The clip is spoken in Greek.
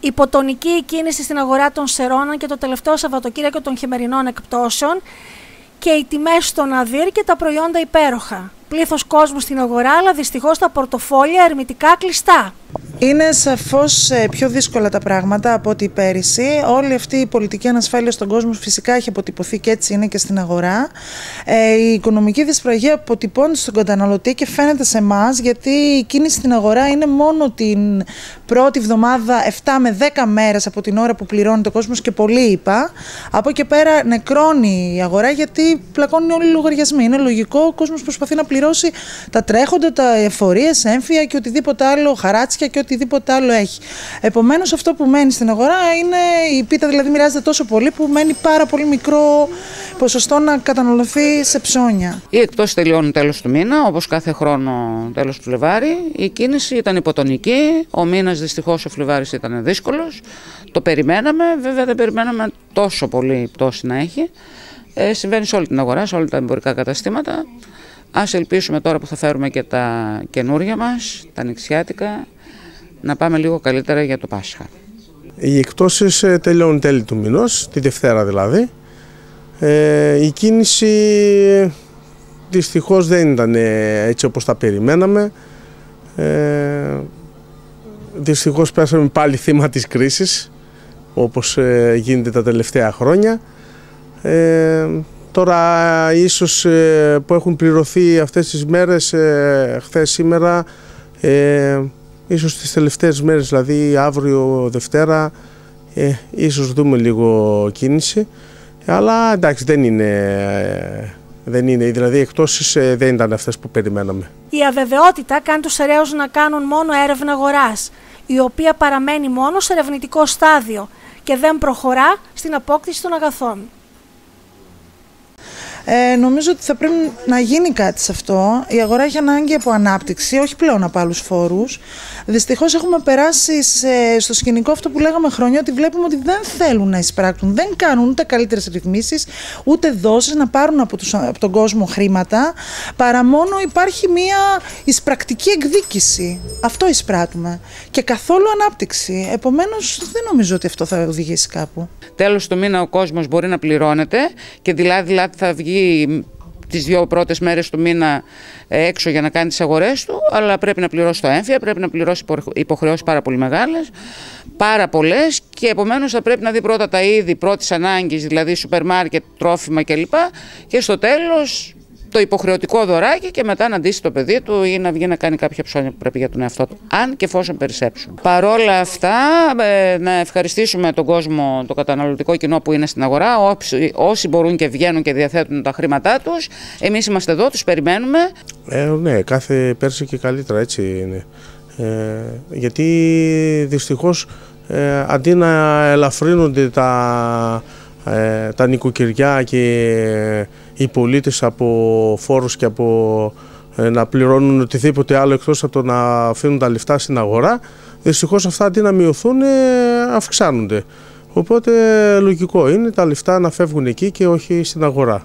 υποτονική κίνηση στην αγορά των σερώνων και το τελευταίο Σαββατοκύριακο των χειμερινών εκπτώσεων και οι τιμές των ΑΔΙΡ και τα προϊόντα υπέροχα. Πλήθος κόσμου στην αγορά, αλλά δυστυχώς τα πορτοφόλια ερμητικά κλειστά. Είναι σαφώς ε, πιο δύσκολα τα πράγματα από ό,τι πέρυσι. Όλη αυτή η πολιτική ανασφάλεια στον κόσμο φυσικά έχει αποτυπωθεί και έτσι είναι και στην αγορά. Ε, η οικονομική δυσπραγία αποτυπώνεται στον καταναλωτή και φαίνεται σε εμάς γιατί η κίνηση στην αγορά είναι μόνο την πρώτη εβδομάδα 7 με 10 μέρες από την ώρα που πληρώνει το κόσμος και πολύ είπα. Από εκεί πέρα νεκρώνει η αγορά γιατί πλακώνουν όλοι οι λογαριασμοί. Είναι λογικό, ο κόσμος προσπαθεί να πληρώσει τα τρέχοντα, τα εφορίες, έμφυα και οτιδήποτε άλλο, χαράτσια και οτιδήποτε άλλο έχει. Επομένως, αυτό που μένει στην αγορά είναι η πίτα, δηλαδή μοιράζεται τόσο πολύ που μένει πάρα πολύ μικρό ποσοστό να καταναλωθεί σε ψώνια. Οι εκτό τελειώνουν τέλος του μήνα, όπως κάθε χρόνο τέλος του Φλεβάρι. Η κίνηση ήταν υποτονική. Ο μήνας δυστυχώς ο Φλεβάρι ήταν δύσκολος. Το περιμέναμε, βέβαια δεν περιμέναμε τόσο πολύ πτώση να έχει. Ε, συμβαίνει σε όλη την αγορά, σε όλα τα εμπορικά καταστήματα. Ας ελπίσουμε τώρα που θα φέρουμε και τα καινούρια μας, τα νηξιάτικα, να πάμε λίγο καλύτερα για το Πάσχα. Οι εκτόσεις ε, τελειώνουν τέλη του μηνός, τη Δευτέρα δηλαδή. Ε, η κίνηση δυστυχώς δεν ήταν ε, έτσι όπως τα περιμέναμε. Ε, δυστυχώς πέσαμε πάλι θύμα της κρίσης, όπως ε, γίνεται τα τελευταία χρόνια. Ε, τώρα ίσως που έχουν πληρωθεί αυτές τις μέρες, χθες σήμερα, ίσως τις τελευταίες μέρες, δηλαδή αύριο, Δευτέρα, ε, ίσως δούμε λίγο κίνηση. Αλλά εντάξει δεν είναι, δεν είναι δηλαδή οι εκτόσεις ε, δεν ήταν αυτές που περιμέναμε. Η αβεβαιότητα κάνει τους εραίους να κάνουν μόνο έρευνα αγοράς, η οποία παραμένει μόνο σε ερευνητικό στάδιο και δεν προχωρά στην απόκτηση των αγαθών. Ε, νομίζω ότι θα πρέπει να γίνει κάτι σε αυτό. Η αγορά έχει ανάγκη από ανάπτυξη, όχι πλέον από άλλους φόρους. Δυστυχώς έχουμε περάσει στο σκηνικό αυτό που λέγαμε χρόνια ότι βλέπουμε ότι δεν θέλουν να εισπράξουν, δεν κάνουν ούτε καλύτερες ρυθμίσεις, ούτε δόσεις να πάρουν από, τους, από τον κόσμο χρήματα, παρά μόνο υπάρχει μια εισπρακτική εκδίκηση. Αυτό εισπράττουμε. Και καθόλου ανάπτυξη. Επομένως, δεν νομίζω ότι αυτό θα οδηγήσει κάπου. Τέλος του μήνα ο κόσμος μπορεί να πληρώνεται και δηλαδή, δηλαδή θα βγει βγει τις δύο πρώτες μέρες του μήνα έξω για να κάνει τις αγορές του, αλλά πρέπει να πληρώσει το έμφυα, πρέπει να πληρώσει υποχρεώσεις πάρα πολύ μεγάλες, πάρα πολλές και επομένως θα πρέπει να δει πρώτα τα είδη πρώτης ανάγκης, δηλαδή σούπερ μάρκετ, τρόφιμα κλπ. Και στο τέλος το υποχρεωτικό δωράκι και μετά να ντύσει το παιδί του ή να βγει να κάνει κάποια ψώνια που πρέπει για τον εαυτό του. Αν και εφόσον περισσέψουν. Παρόλα αυτά, ε, να ευχαριστήσουμε τον κόσμο, το καταναλωτικό κοινό που είναι στην αγορά. Όσοι, όσοι μπορούν και βγαίνουν και διαθέτουν τα χρήματά τους, εμείς είμαστε εδώ, τους περιμένουμε. Ε, ναι, κάθε πέρσι και καλύτερα έτσι είναι. Ε, γιατί δυστυχώς ε, αντί να ελαφρύνονται τα, ε, τα νοικοκυριά και οι πολίτες από φόρους και από ε, να πληρώνουν οτιδήποτε άλλο εκτός από το να αφήνουν τα λεφτά στην αγορά, δυστυχώς αυτά αντί να μειωθούν αυξάνονται. Οπότε λογικό είναι τα λεφτά να φεύγουν εκεί και όχι στην αγορά.